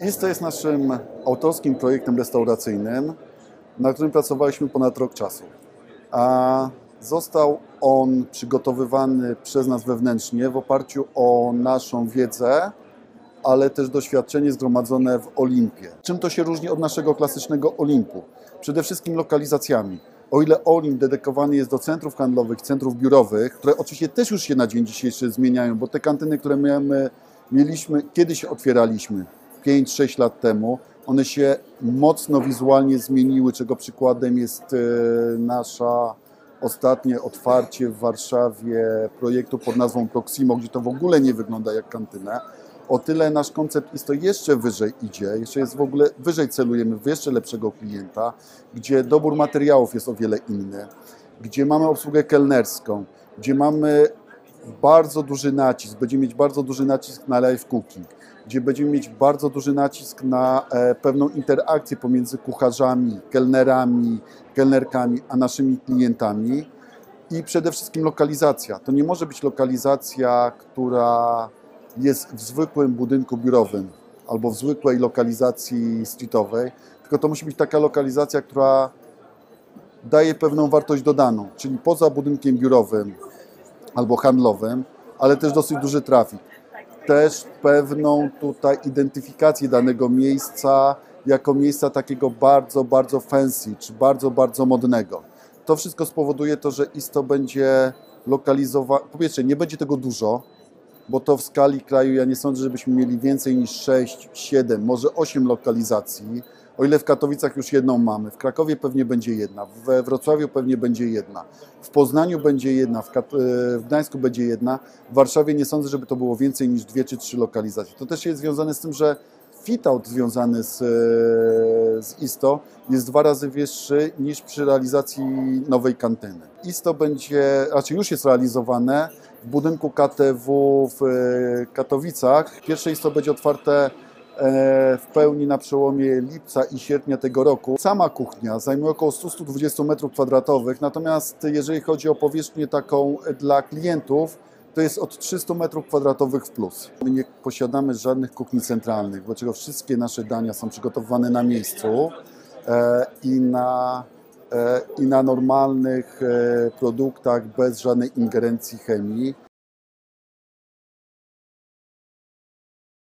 Isto jest naszym autorskim projektem restauracyjnym, na którym pracowaliśmy ponad rok czasu. A został on przygotowywany przez nas wewnętrznie w oparciu o naszą wiedzę, ale też doświadczenie zgromadzone w Olimpie. Czym to się różni od naszego klasycznego Olimpu? Przede wszystkim lokalizacjami. O ile Olimp dedykowany jest do centrów handlowych, centrów biurowych, które oczywiście też już się na dzień dzisiejszy zmieniają, bo te kantyny, które my mieliśmy, kiedyś otwieraliśmy, 5-6 lat temu, one się mocno wizualnie zmieniły, czego przykładem jest e, nasza ostatnie otwarcie w Warszawie projektu pod nazwą Proximo, gdzie to w ogóle nie wygląda jak kantyna. O tyle nasz koncept isto jeszcze wyżej idzie, jeszcze jest w ogóle wyżej celujemy w jeszcze lepszego klienta, gdzie dobór materiałów jest o wiele inny, gdzie mamy obsługę kelnerską, gdzie mamy bardzo duży nacisk, będziemy mieć bardzo duży nacisk na live cooking, gdzie będziemy mieć bardzo duży nacisk na e, pewną interakcję pomiędzy kucharzami, kelnerami, kelnerkami, a naszymi klientami i przede wszystkim lokalizacja. To nie może być lokalizacja, która jest w zwykłym budynku biurowym albo w zwykłej lokalizacji streetowej, tylko to musi być taka lokalizacja, która daje pewną wartość dodaną, czyli poza budynkiem biurowym albo handlowym, ale też dosyć duży trafik. Też pewną tutaj identyfikację danego miejsca jako miejsca takiego bardzo, bardzo fancy, czy bardzo, bardzo modnego. To wszystko spowoduje to, że isto będzie lokalizowane, po pierwsze nie będzie tego dużo, bo to w skali kraju ja nie sądzę, żebyśmy mieli więcej niż 6, 7, może 8 lokalizacji. O ile w Katowicach już jedną mamy, w Krakowie pewnie będzie jedna, we Wrocławiu pewnie będzie jedna, w Poznaniu będzie jedna, w, Kat- w Gdańsku będzie jedna, w Warszawie nie sądzę, żeby to było więcej niż dwie czy trzy lokalizacje. To też jest związane z tym, że fit-out związany z, z ISTO jest dwa razy wyższy niż przy realizacji nowej kantyny. ISTO będzie, raczej już jest realizowane w budynku KTW w e, Katowicach. Pierwsze ISTO będzie otwarte e, w pełni na przełomie lipca i sierpnia tego roku. Sama kuchnia zajmuje około 100-120 m2, natomiast jeżeli chodzi o powierzchnię taką dla klientów, to jest od 300 m2 w plus. My nie posiadamy żadnych kuchni centralnych, dlaczego wszystkie nasze dania są przygotowywane na miejscu e, i na, e, i na normalnych e, produktach bez żadnej ingerencji chemii.